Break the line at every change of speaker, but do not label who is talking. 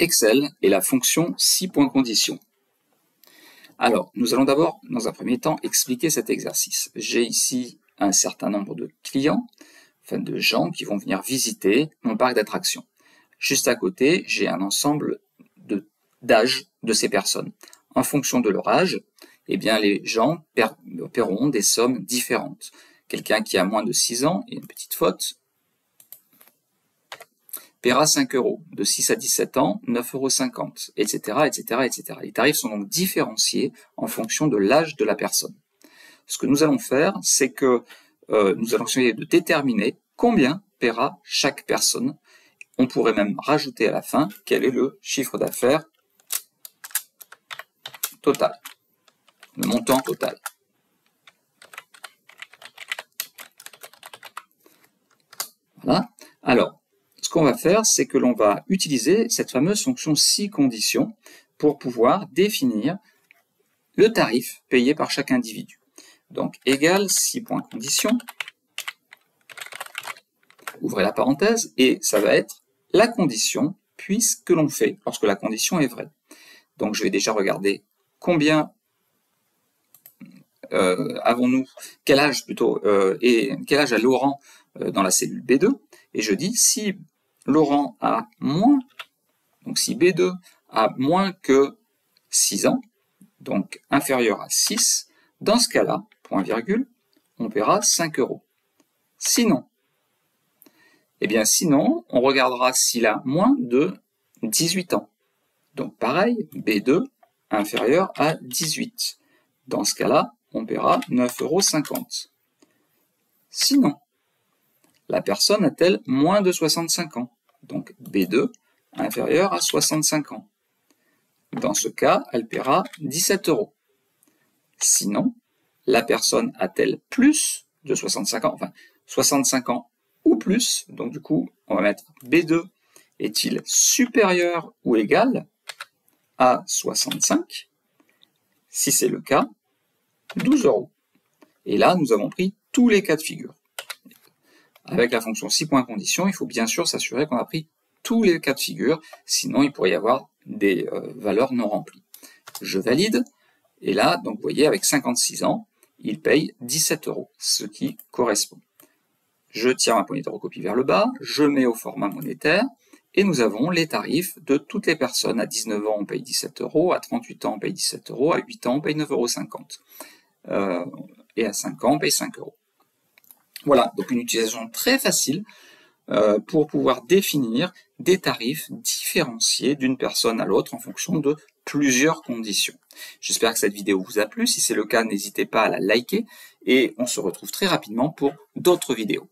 Excel et la fonction 6 points conditions. Alors, nous allons d'abord, dans un premier temps, expliquer cet exercice. J'ai ici un certain nombre de clients, enfin de gens qui vont venir visiter mon parc d'attractions. Juste à côté, j'ai un ensemble d'âge de, ces personnes. En fonction de leur âge, eh bien, les gens paieront des sommes différentes. Quelqu'un qui a moins de 6 ans, et une petite faute, paiera 5 euros. De 6 à 17 ans, 9,50 euros, etc., etc., etc. Les tarifs sont donc différenciés en fonction de l'âge de la personne. Ce que nous allons faire, c'est que euh, nous allons essayer de déterminer combien paiera chaque personne. On pourrait même rajouter à la fin quel est le chiffre d'affaires total, le montant total. Voilà. Alors, ce qu'on va faire, c'est que l'on va utiliser cette fameuse fonction si conditions pour pouvoir définir le tarif payé par chaque individu. Donc, égal si points conditions, ouvrez la parenthèse, et ça va être la condition puisque l'on fait lorsque la condition est vraie. Donc, je vais déjà regarder combien euh, avons-nous, quel âge plutôt, euh, et quel âge a Laurent euh, dans la cellule B2, et je dis si Laurent a moins, donc si B2 a moins que 6 ans, donc inférieur à 6, dans ce cas-là, point virgule, on paiera 5 euros. Sinon, eh bien sinon, on regardera s'il a moins de 18 ans. Donc pareil, B2 inférieur à 18. Dans ce cas-là, on paiera 9,50 euros. Sinon, la personne a-t-elle moins de 65 ans? Donc B2 inférieur à 65 ans. Dans ce cas, elle paiera 17 euros. Sinon, la personne a-t-elle plus de 65 ans? Enfin, 65 ans ou plus. Donc du coup, on va mettre B2 est-il supérieur ou égal à 65 Si c'est le cas, 12 euros. Et là, nous avons pris tous les cas de figure. Avec la fonction 6 points condition, il faut bien sûr s'assurer qu'on a pris tous les cas de figure, sinon il pourrait y avoir des euh, valeurs non remplies. Je valide, et là, donc vous voyez, avec 56 ans, il paye 17 euros, ce qui correspond. Je tire ma poignée de recopie vers le bas, je mets au format monétaire, et nous avons les tarifs de toutes les personnes. À 19 ans, on paye 17 euros, à 38 ans, on paye 17 euros, à 8 ans, on paye 9,50 euros. Euh, et à 5 ans, on paye 5 euros. Voilà, donc une utilisation très facile euh, pour pouvoir définir des tarifs différenciés d'une personne à l'autre en fonction de plusieurs conditions. J'espère que cette vidéo vous a plu. Si c'est le cas, n'hésitez pas à la liker et on se retrouve très rapidement pour d'autres vidéos.